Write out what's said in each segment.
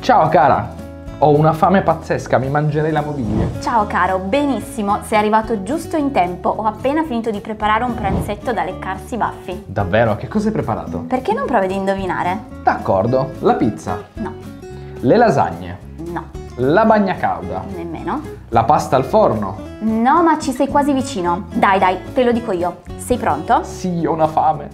Ciao cara, ho una fame pazzesca, mi mangerei la mobilia. Ciao caro, benissimo, sei arrivato giusto in tempo. Ho appena finito di preparare un pranzetto da leccarsi i baffi. Davvero? Che cosa hai preparato? Perché non provi ad indovinare? D'accordo, la pizza, No, le lasagne, no, la bagna cauda, nemmeno. la pasta al forno. No, ma ci sei quasi vicino. Dai, dai, te lo dico io. Sei pronto? Sì, ho una fame.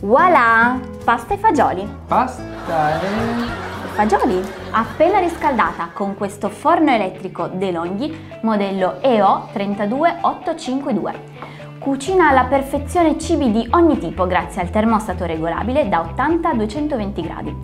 Voilà! Pasta e fagioli. Pasta e... Fagioli appena riscaldata con questo forno elettrico DeLonghi modello EO 32852. Cucina alla perfezione cibi di ogni tipo grazie al termostato regolabile da 80 a 220 gradi.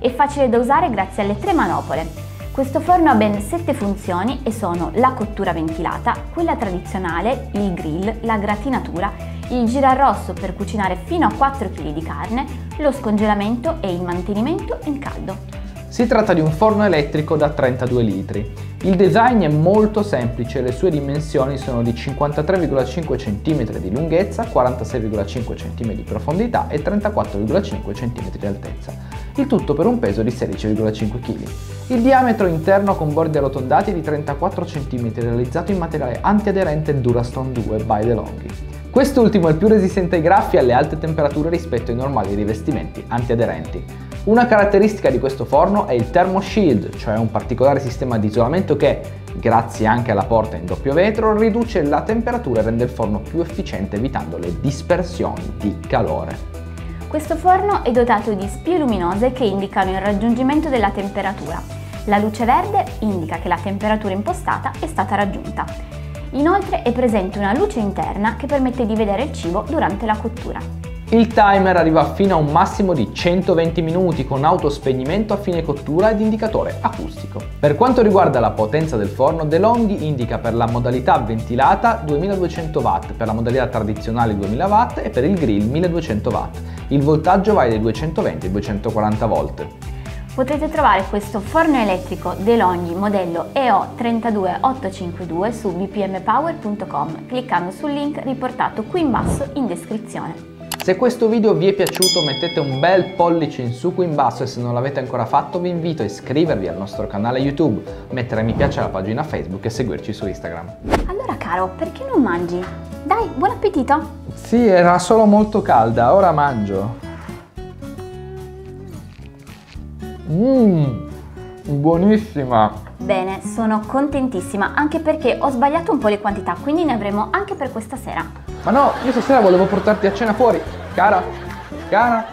È facile da usare grazie alle tre manopole. Questo forno ha ben 7 funzioni e sono la cottura ventilata, quella tradizionale, il grill, la gratinatura il girarrosto per cucinare fino a 4 kg di carne, lo scongelamento e il mantenimento in caldo. Si tratta di un forno elettrico da 32 litri. Il design è molto semplice, le sue dimensioni sono di 53,5 cm di lunghezza, 46,5 cm di profondità e 34,5 cm di altezza, il tutto per un peso di 16,5 kg. Il diametro interno con bordi arrotondati è di 34 cm realizzato in materiale antiaderente Durastone 2 by DeLonghi. Quest'ultimo è più resistente ai graffi e alle alte temperature rispetto ai normali rivestimenti antiaderenti. Una caratteristica di questo forno è il Thermo Shield, cioè un particolare sistema di isolamento che, grazie anche alla porta in doppio vetro, riduce la temperatura e rende il forno più efficiente evitando le dispersioni di calore. Questo forno è dotato di spie luminose che indicano il raggiungimento della temperatura. La luce verde indica che la temperatura impostata è stata raggiunta. Inoltre è presente una luce interna che permette di vedere il cibo durante la cottura. Il timer arriva fino a un massimo di 120 minuti con autospegnimento a fine cottura ed indicatore acustico. Per quanto riguarda la potenza del forno, DeLonghi indica per la modalità ventilata 2200 watt, per la modalità tradizionale 2000 watt e per il grill 1200 watt. Il voltaggio va dai 220 ai 240 volt. Potrete trovare questo forno elettrico DeLonghi modello EO32852 su bpmpower.com cliccando sul link riportato qui in basso in descrizione. Se questo video vi è piaciuto mettete un bel pollice in su qui in basso e se non l'avete ancora fatto vi invito a iscrivervi al nostro canale YouTube, mettere mi piace alla pagina Facebook e seguirci su Instagram. Allora caro, perché non mangi? Dai, buon appetito! Sì, era solo molto calda, ora mangio. Mmm, buonissima! Bene, sono contentissima, anche perché ho sbagliato un po' le quantità, quindi ne avremo anche per questa sera. Ma no, io stasera volevo portarti a cena fuori. Cara, cara,